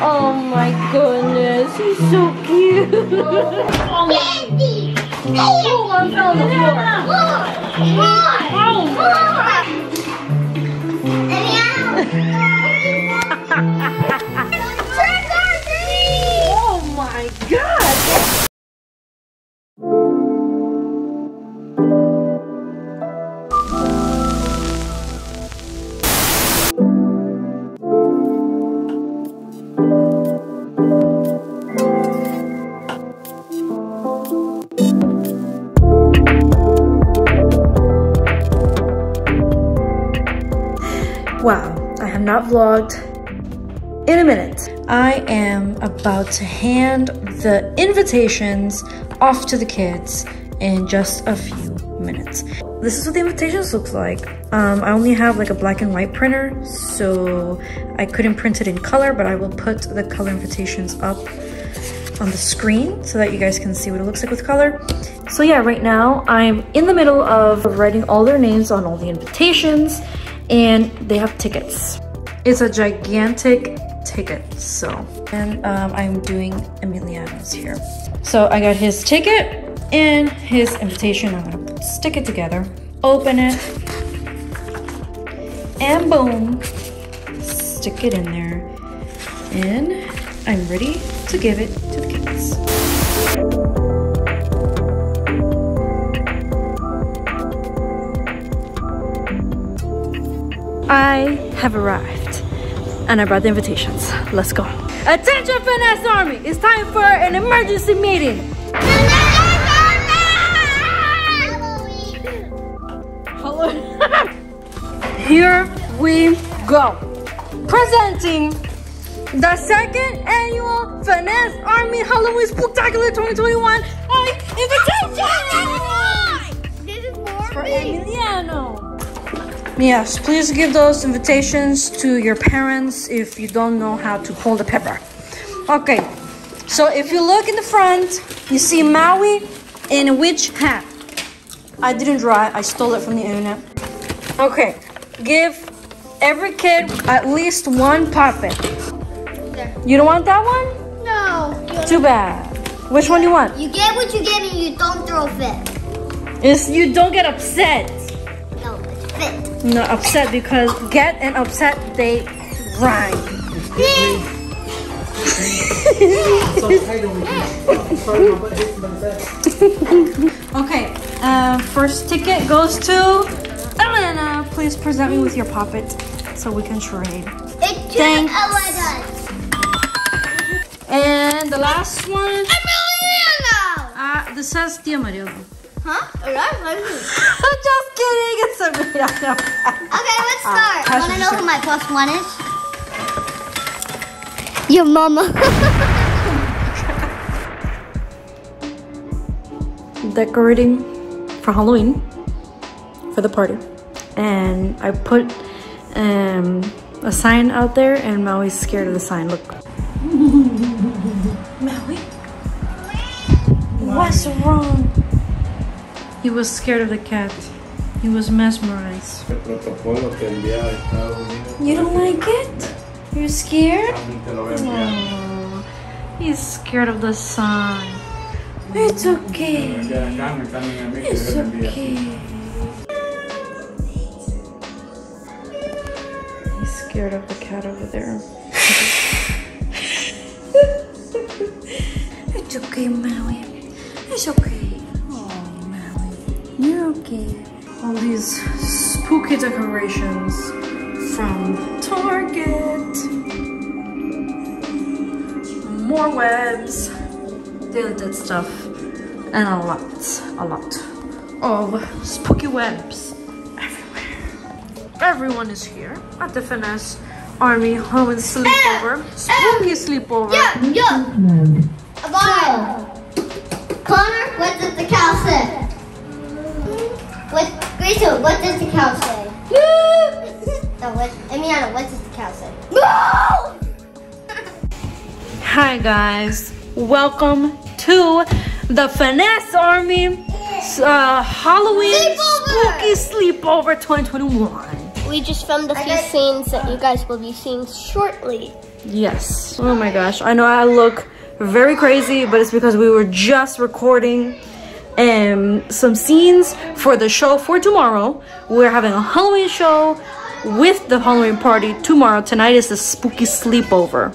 Oh my goodness, he's so cute. Candy! Oh, one fell on the floor. Oh, More! Trick not vlogged in a minute. I am about to hand the invitations off to the kids in just a few minutes. This is what the invitations looks like. Um, I only have like a black and white printer, so I couldn't print it in color, but I will put the color invitations up on the screen so that you guys can see what it looks like with color. So yeah, right now I'm in the middle of writing all their names on all the invitations and they have tickets. It's a gigantic ticket, so. And um, I'm doing Emiliano's here. So I got his ticket and his invitation. I'm gonna stick it together, open it, and boom, stick it in there. And I'm ready to give it to the kids. I have arrived and I brought the invitations. Let's go. Attention Finesse Army, it's time for an emergency meeting. Here we go. Presenting the second annual Finesse Army Halloween Spectacular 2021 invitation This is for for. Emiliano. Yes, please give those invitations to your parents if you don't know how to pull the pepper. Okay, so if you look in the front, you see Maui in a witch hat. I didn't draw it, I stole it from the internet. Okay, give every kid at least one puppet. There. You don't want that one? No. Too bad. Which one do you want? you get what you get and you don't throw a fit. Is you don't get upset. No. No, upset because get and upset they rhyme. Okay, uh, first ticket goes to Elena. Please present me with your puppet so we can trade. It's to Thanks. Elena. And the last one, Emiliano! uh, this says Tia Mariano. Huh? Alright, Just kidding, it's Emiliano. Okay, let's start. Ah, Wanna know who my plus one is? Your mama. Decorating for Halloween for the party, and I put um, a sign out there, and Maui's scared of the sign. Look. Maui, what's wrong? He was scared of the cat. He was mesmerized. El protocolo que envía a Estados Unidos. You don't like it? You're scared? También te lo voy a enviar. He's scared of the sun. It's okay. Ya, Carmen, Carmen, a mí que It's yo le envíe. okay. He's scared of the cat over there. it's okay, Maui. It's okay. Oh, Maui. You're okay. All these spooky decorations from Target. More webs. Did stuff. And a lot, a lot of spooky webs everywhere. Everyone is here at the Finesse Army Home and Sleepover. Spooky sleepover. yeah, yeah. Bye. Connor, what does the cow say? Rachel, what does the cow say? no, what, Emiliano, what does the cow say? No! Hi guys, welcome to the Finesse Army uh, Halloween Sleepover! Spooky Sleepover 2021. we just filmed a few scenes that you guys will be seeing shortly. Yes. Oh my gosh. I know I look very crazy, but it's because we were just recording um, some scenes for the show for tomorrow. We're having a Halloween show with the Halloween party tomorrow. Tonight is the spooky sleepover.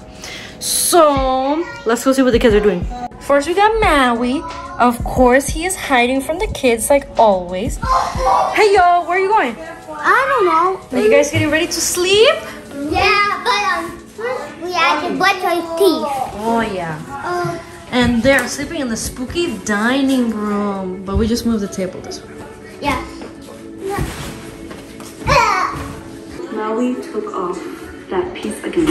So let's go see what the kids are doing. First, we got Maui. Of course, he is hiding from the kids like always. Hey, yo, where are you going? I don't know. Are you guys getting ready to sleep? Yeah, but um, first we had to brush our teeth. Oh, yeah. Uh, And they're sleeping in the spooky dining room. But we just moved the table this way. yeah. Maui took off that piece again.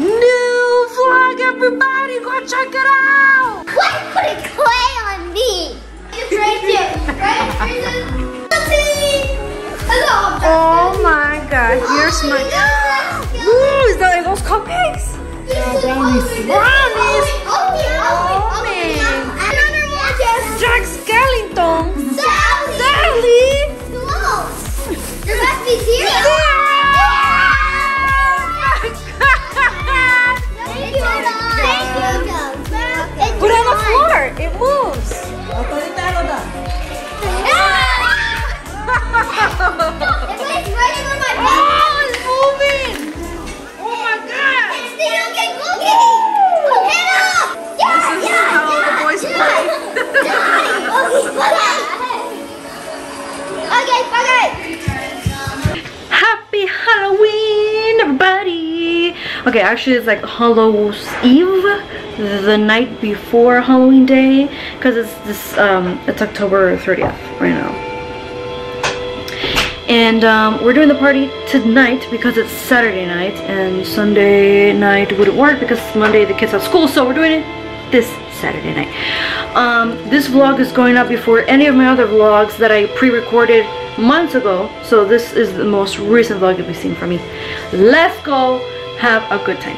New vlog, everybody! Go check it out! Why put a clay on me? It's right here. Right? Hello. Oh my god, here's my. Oh Ooh, is that those cupcakes? brownies. Brownies. Oh, Jack Skellington! Sally. Sally! Close. There must be zero. Thank you, Thank you. Put it on the floor, it moves! Actually, it's like Hallows Eve, the night before Halloween Day, because it's this, um, it's October 30th right now. And um, we're doing the party tonight because it's Saturday night, and Sunday night wouldn't work because Monday the kids have school, so we're doing it this Saturday night. Um, this vlog is going up before any of my other vlogs that I pre-recorded months ago. So this is the most recent vlog you'll be seeing from me. Let's go have a good time.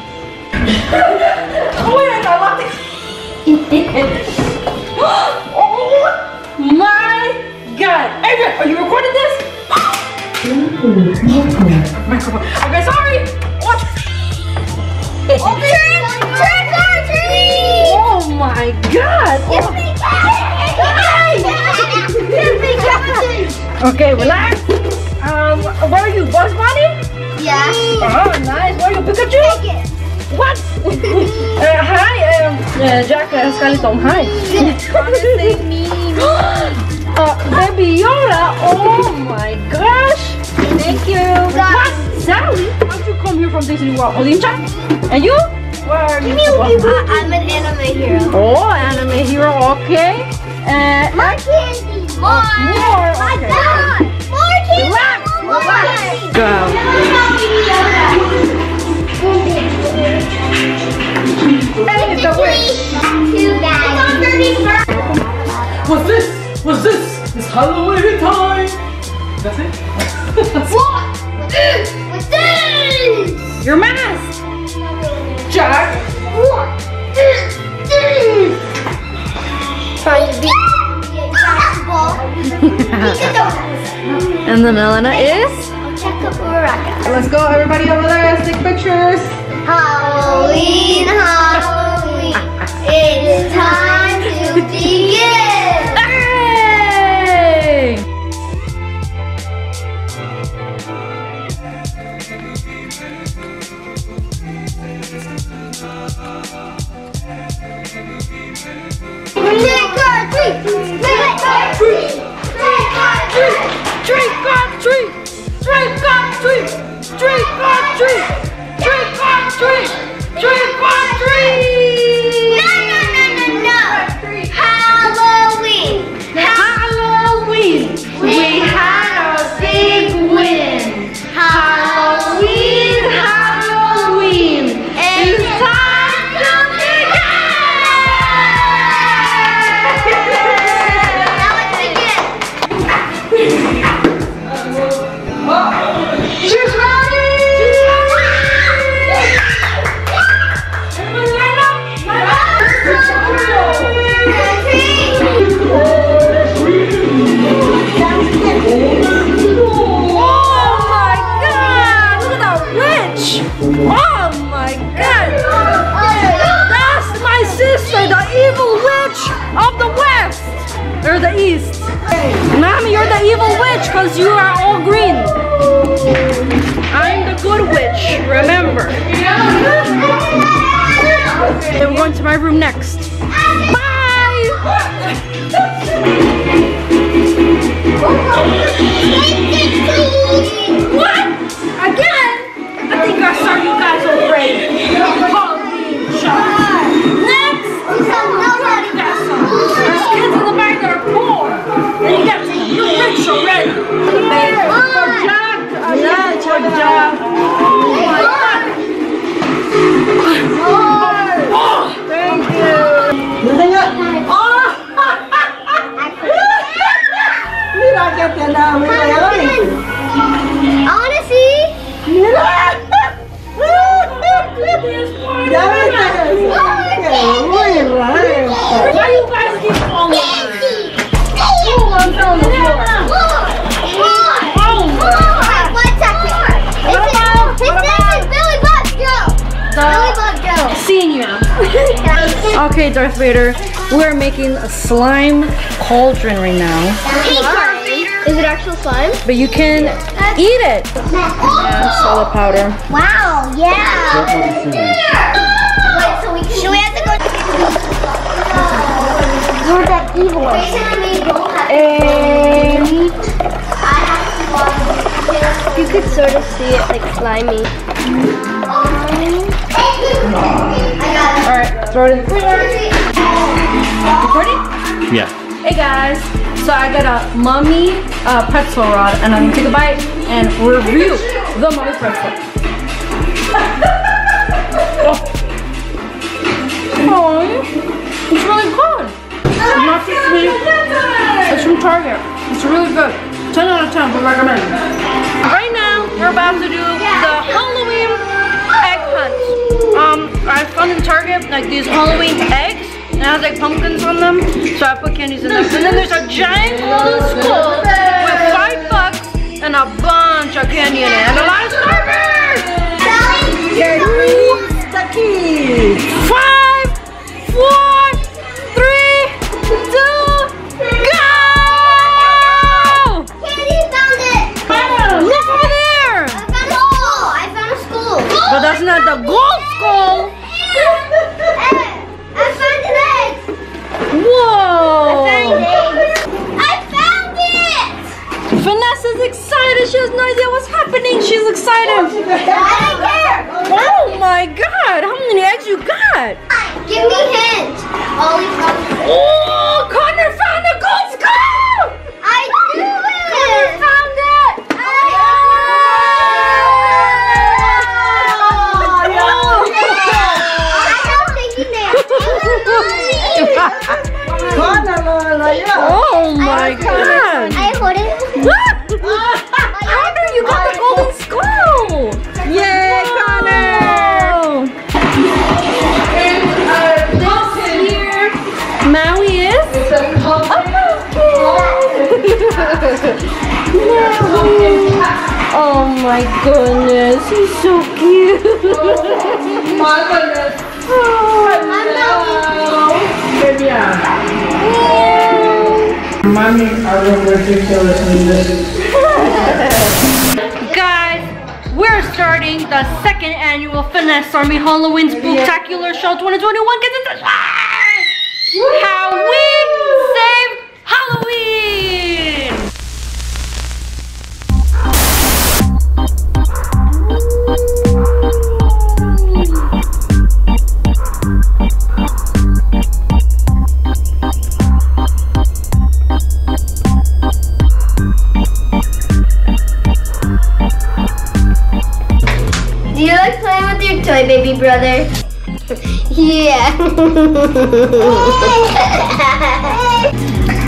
oh my god! Adrian, are you recording this? Microphone. Okay, sorry! What? Trick, trick or treat. Oh my god! Give me candy. Give me candy. Okay, relax. Um, where are you? Bugs Bunny? Yeah. Oh, nice. Where are you? Pikachu? What? uh, hi, um, uh, Jack uh, Skeleton. Hi. uh, Baby Yoda. Oh my gosh. Thank you. What? Sally? How'd you come here from Disney World? Olincha? And you? Where are you? I'm an anime hero. Oh, anime hero. Okay. Uh, More candy. More. More, My okay. God. More candy. Relax, More relax. candy. go. Hey, it's a witch. Too bad. It's What's this? What's this? It's Halloween time! That's it? What is with this? Your mask. Jack. What is this? Trying to be. Basketball. And then Elena is. Check up Baraka. Let's go, everybody over there. Let's take pictures. Halloween, Halloween. It's time to begin. Hey! Trick or treat. Trick or treat. Trick or treat. Trick or treat! Trick or treat! Trick or treat! Trick because you are all green. I'm the good witch, remember. We're going to my room next. Bye! What? Again? I think I saw you guys already. You're rich already. Okay, Darth Vader, we're making a slime cauldron right now. Hey, Is it actual slime? But you can eat it. Yeah, soda powder. Wow, yeah. Wait, so we can. Should we have to go? You're that evil one. And You could sort of see it like slimy. All right, throw it in the freezer. Recording? Yeah. Hey guys, so I got a mummy uh, pretzel rod, and I'm gonna take a bite and review the mummy pretzel. oh, it's really good. It's not too sweet. It's from Target. It's really good. 10 out of 10 would recommend. Right now, we're about to do the Halloween egg hunt. Um, I found in Target like these Halloween eggs. And it has like pumpkins on them. So I put candies in them. And then there's a giant golden skull with five bucks and a bunch of candy in it. And a lot of starters! Five, four, three, two, go! Candy found it. Look over there! I found a school. I found a school. But that's not the gold skull! I found an egg. Whoa! I found it. Vanessa's excited. She has no idea what's happening. She's excited. I don't care. Oh my god! How many eggs you got? Give me a hint. Oh, Connor Oh my god! I hold it. What? Connor, you got the golden skull! Yay, Connor! This year, Maui is oh, oh my goodness, he's so cute. oh My goodness. Oh. Mommy, I look ridiculous in this. Guys, we're starting the second annual Finesse Army Halloween Spooktacular Show 2021. Get into ah! How toy brother? yeah.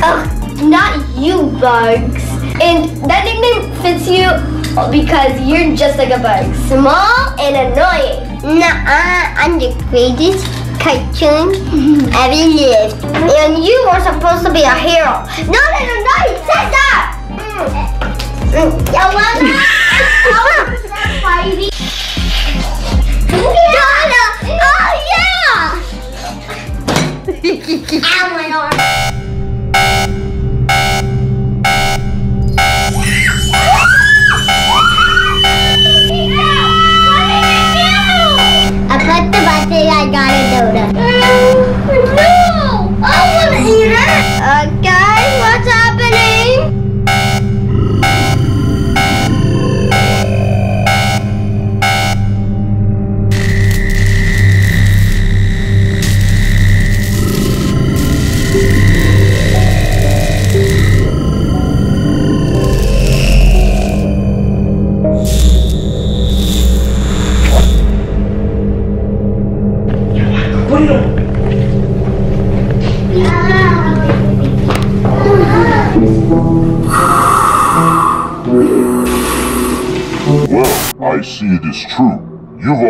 Ugh, not you, Bugs. And that nickname fits you because you're just like a bug. Small and annoying. Nuh-uh, I'm the greatest cartoon ever lived. And you were supposed to be a hero. No, no, no, no, he said that! Mm. Mm. Yolanda, it's yeah! Ow,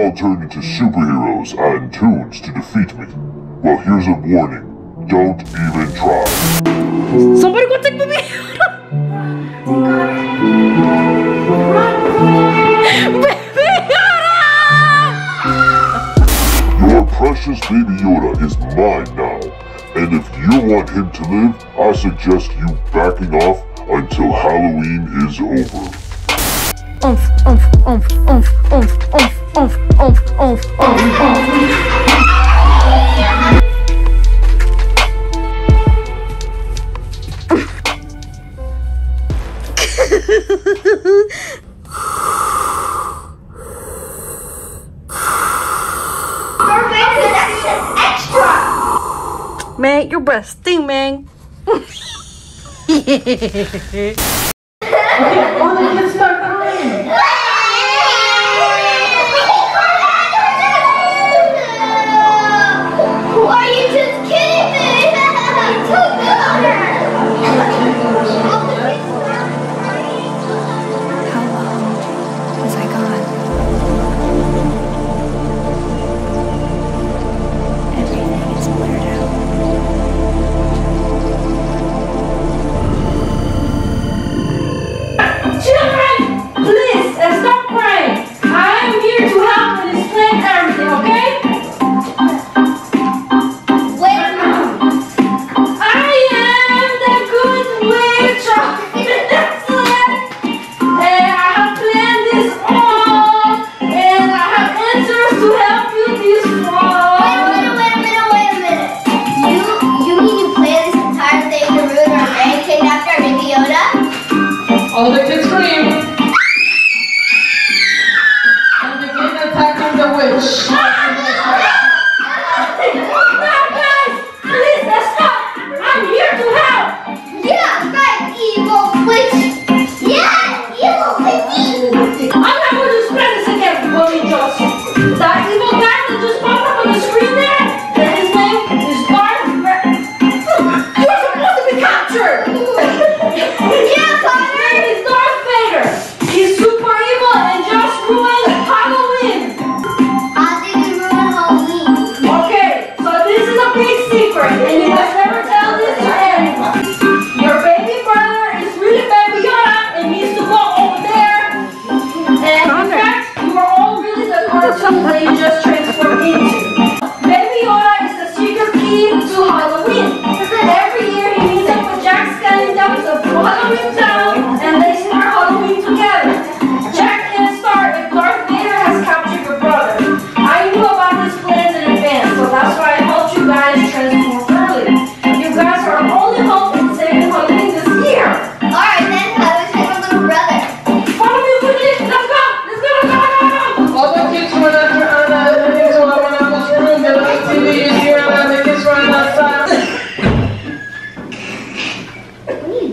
all turn into superheroes and tunes to defeat me. Well, here's a warning. Don't even try. Somebody go take me! Your precious baby Yoda is mine now. And if you want him to live, I suggest you backing off until Halloween is over. Oomph, oomph, oomph, oomph, oomph, oomph oomph, oomph, oomph, oomph, oomph. Man, your breath stink, man.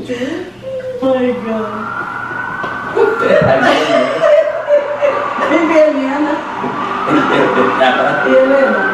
Oh my god. Viviana. Helena.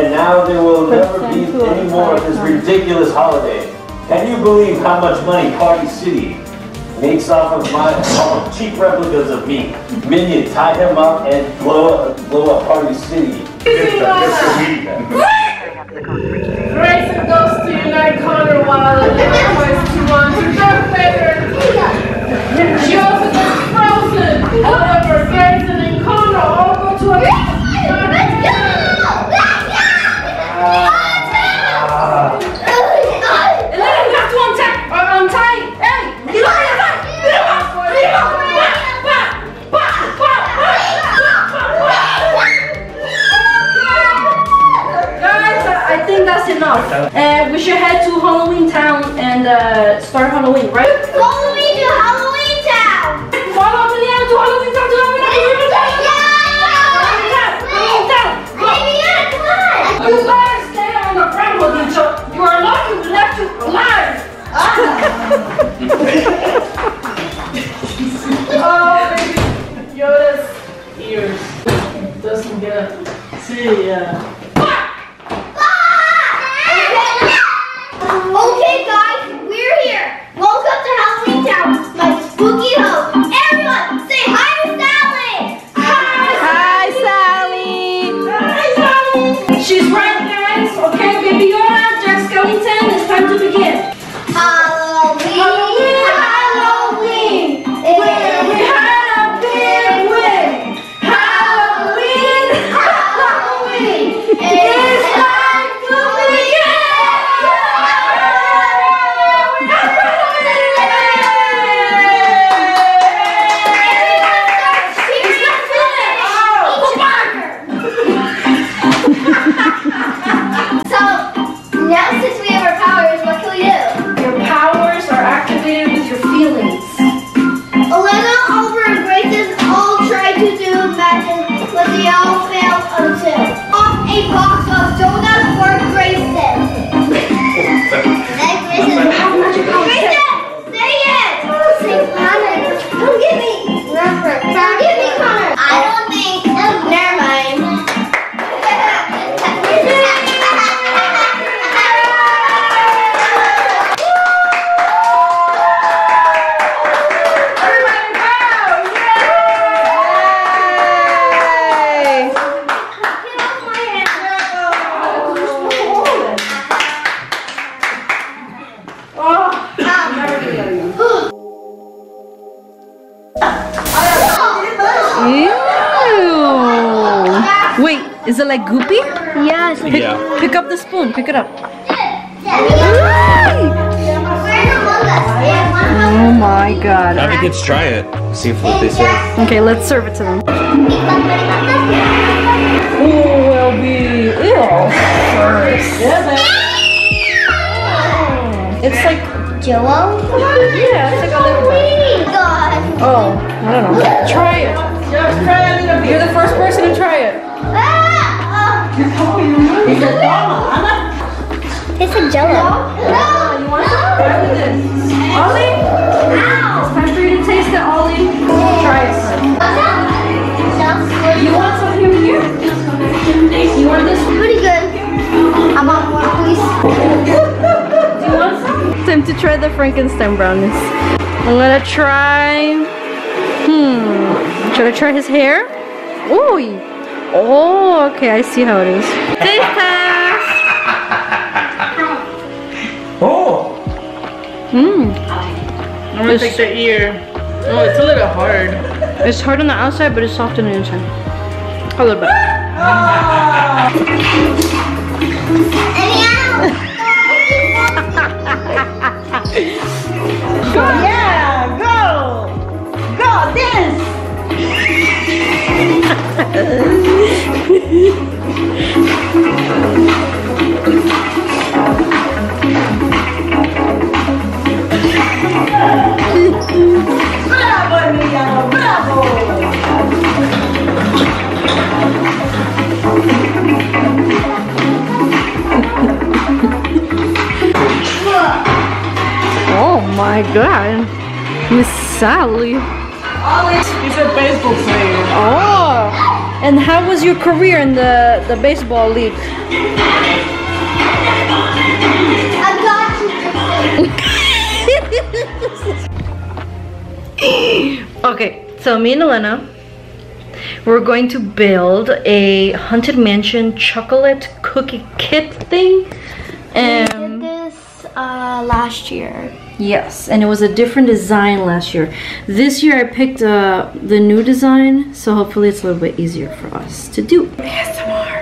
And now there will never be any more of this ridiculous holiday. Can you believe how much money Party City makes off of my off of cheap replicas of me? Minion, tie him up and blow up, blow up Party City. Grayson goes to unite Connor while everyone to run to Darth Vader. She also goes frozen. And we should head to Halloween Town and uh, start Halloween, right? Follow me to Halloween Town. Follow me to Halloween Town, to Halloween Town, to Halloween Town. Halloween Town, Halloween Town. You guys stay on the ground with each other. You are lucky we left you alive. oh, baby. Yoda's ears. Doesn't get see. Uh, is like goopy? Yes. Pick, pick up the spoon. Pick it up. Oh my god. Have the kids try it. See if what they say. Okay, let's serve it to them. Who will be ill first? It's like Jello? yeah, it's like a little bit. Oh, I don't know. It's like jello. You want some? Try with this. Ollie? It's time for you to taste it, Ollie. Try it first. You want some here? here? You want this? Pretty good. I want one, please. Do you want some? Time to try the Frankenstein brownies. I'm gonna try. Hmm. Should I try his hair? Oh. Oh, okay. I see how it is. Taste. Oh! Mmm. I'm gonna take the ear. Oh, it's a little hard. It's hard on the outside, but it's soft on the inside. A little bit. Yeah, Oh my god. Miss Sally. He's a baseball player. Oh. And how was your career in the, the baseball league? I got you. Okay, so me and Elena, we're going to build a Haunted Mansion chocolate cookie kit thing. Um, this uh, last year. Yes, and it was a different design last year. This year I picked uh, the new design, so hopefully it's a little bit easier for us to do. ASMR.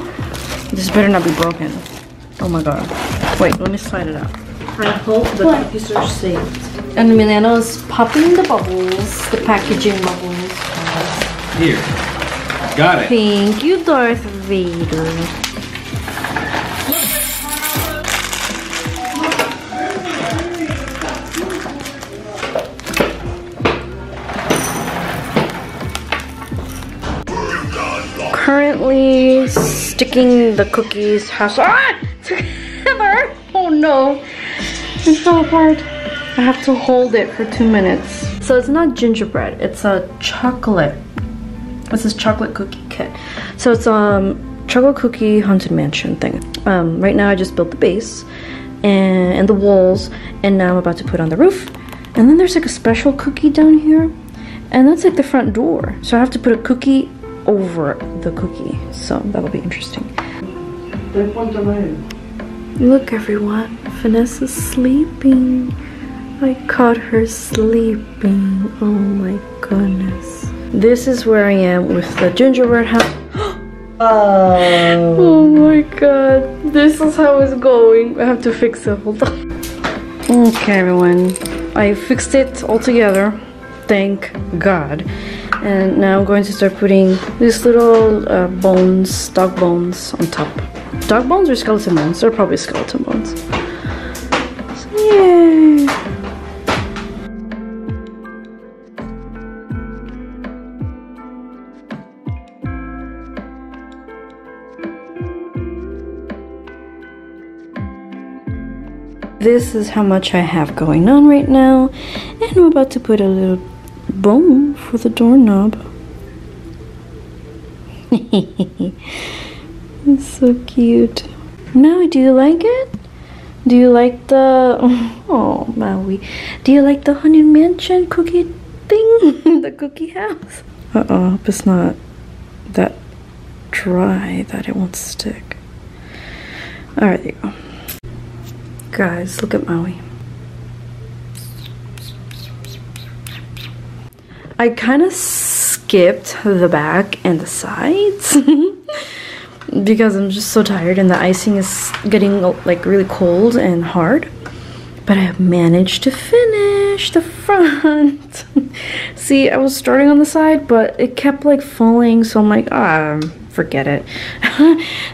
This better not be broken. Oh my god. Wait, let me slide it out. I hope the cookies are safe. And Milano's popping the bubbles, the packaging bubbles. Here. Got it. Thank you, Darth Vader. Currently sticking the cookies house ah! together. Oh no, it fell apart. I have to hold it for two minutes. So it's not gingerbread, it's a chocolate. This is chocolate cookie kit. So it's um chocolate cookie haunted mansion thing. Um, right now I just built the base and, and the walls and now I'm about to put on the roof. And then there's like a special cookie down here and that's like the front door. So I have to put a cookie over the cookie. So that'll be interesting. Look everyone, Vanessa's sleeping. I caught her sleeping. Oh my goodness. This is where I am with the gingerbread house. Oh. Oh my god. This is how it's going. I have to fix it. Hold on. Okay everyone. I fixed it all together. Thank God. And now I'm going to start putting these little uh, bones, dog bones on top. Dog bones or skeleton bones? They're probably skeleton bones. This is how much I have going on right now. And I'm about to put a little bone for the doorknob. it's so cute. Maui, do you like it? Do you like the... Oh, Maui. Do you like the Haunted Mansion cookie thing? the cookie house? Uh-oh, hope it's not that dry that it won't stick. Alright, there you go. Guys, look at Maui. I kind of skipped the back and the sides because I'm just so tired and the icing is getting like really cold and hard. But I have managed to finish the front. See, I was starting on the side, but it kept like falling, so I'm like, ah, forget it.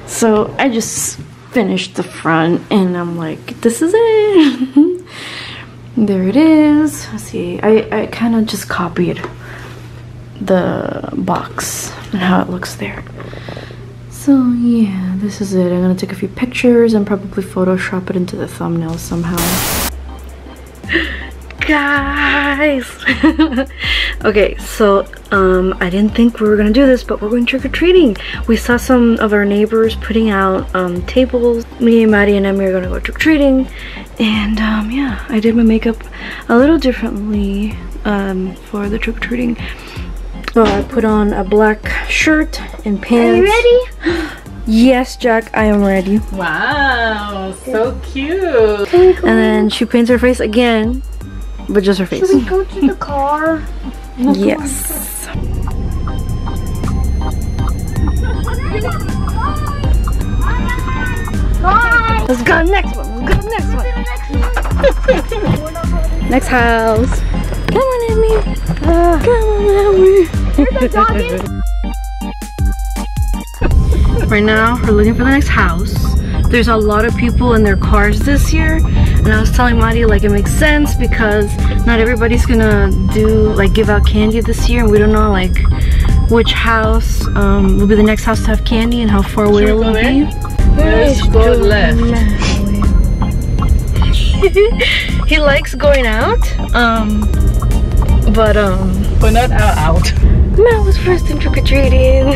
so I just finished the front and I'm like, this is it. there it is. Let's see, I, I kind of just copied the box and how it looks there. So yeah, this is it. I'm gonna take a few pictures and probably Photoshop it into the thumbnail somehow. Guys! okay, so um, I didn't think we were gonna do this, but we're going trick-or-treating. We saw some of our neighbors putting out um, tables. Me, and Maddie, and Emmy are gonna go trick-or-treating. And um, yeah, I did my makeup a little differently um, for the trick-or-treating. So I put on a black shirt and pants. Are you ready? Yes, Jack, I am ready. Wow, so cute. And then she paints her face again, but just her face. Should we go to the car? Yes. Bye. Let's go next one. Let's go next one. Next house. Come on, Emmy. Uh, Come on, Emmy. There's a doggy. Right now, we're looking for the next house. There's a lot of people in their cars this year, and I was telling Madi like it makes sense because not everybody's gonna do like give out candy this year, and we don't know like which house um, will be the next house to have candy and how far away it'll be. Let's go left. he likes going out, um, but um, But not out out. Matt was first in trick-or-treating.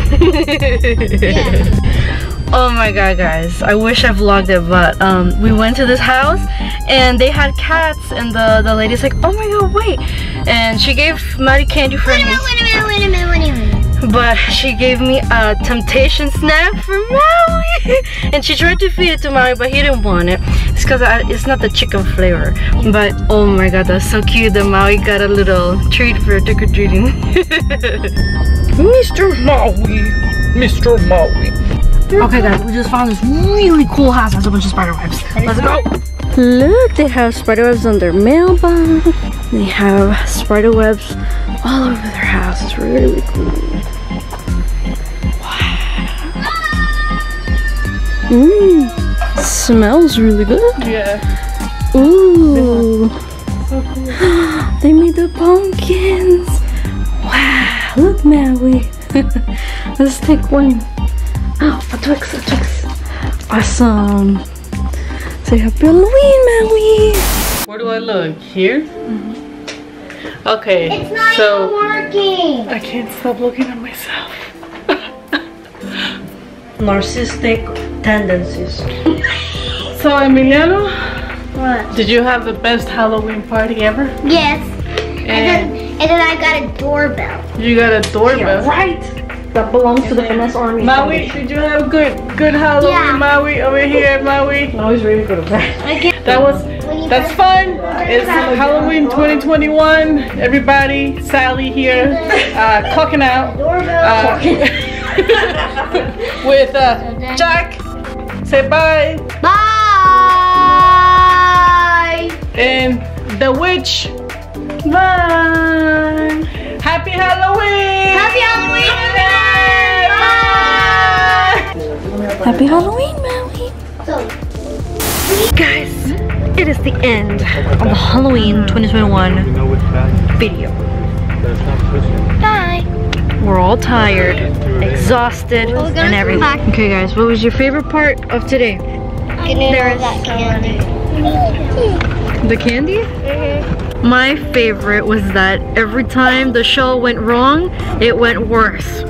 oh my god guys, I wish I vlogged it but um, we went to this house and they had cats and the, the lady's like, oh my god wait. And she gave Maddie candy for Wait a me. minute, wait a minute, wait a minute, wait a minute. But she gave me a temptation snack for Maui. and she tried to feed it to Maui, but he didn't want it. It's because it's not the chicken flavor. But oh my god, that's so cute that Maui got a little treat for trick or treating. Mr. Maui. Mr. Maui. Okay, guys, we just found this really cool house. Has a bunch of spider webs. Let's go. Look, they have spider webs on their mailbox. They have spider webs all over their house. It's really cool. Wow. Mmm, smells really good. Yeah. Ooh. they made the pumpkins. Wow, look, Maui. Let's take one. Oh, a Twix, a Twix. Awesome. Say happy Halloween, Maui. Where do I look? Here? Mm-hmm. Okay. It's not so even working. I can't stop looking at myself. Narcissistic tendencies. So Emiliano, What? did you have the best Halloween party ever? Yes. And And then, and then I got a doorbell. you got a doorbell. Right. That belongs to the Finesse Army. Maui, did you have a good good Halloween, Yeah. Maui? Over here, Maui. Always ready to go to bed. That was that's fun. It's Halloween 2021. Everybody, Sally here, uh, clocking out. Uh, with uh, Jack. Say bye. Bye. And the witch. Bye. Happy Halloween. Happy Halloween, everybody. Happy Halloween, Maui. So, Guys, it is the end of the Halloween 2021 video. bye. We're all tired, exhausted, and everything. Okay, guys, what was your favorite part of today? There is that candy. The candy? Mm-hmm. My favorite was that every time the show went wrong, it went worse. Especially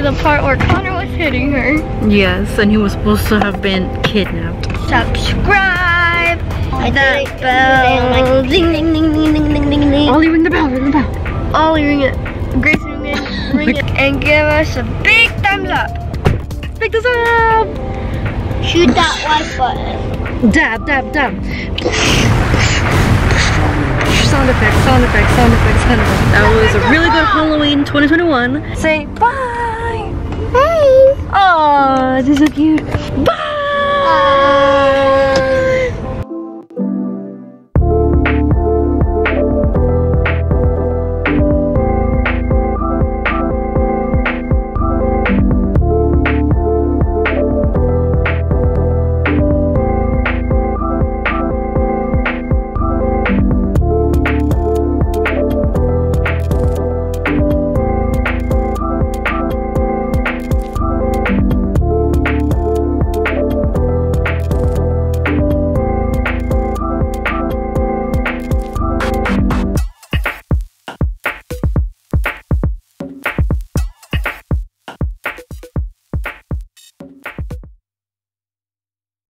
the part where Connor was hitting her. yes, and he was supposed to have been kidnapped. Subscribe. That bell. Ding ding ding ding ding ding ding ding. Ollie, ring the bell, ring the bell. Ollie ring it. Grace ring it. Ring it. And give us a big thumbs up. Pick this up! Shoot that like button. Dab, dab, dab sound effects, sound effects, sound effects, sound effects. That was a really good Halloween 2021. Say bye. Hey. Oh, this is so cute. Bye. bye.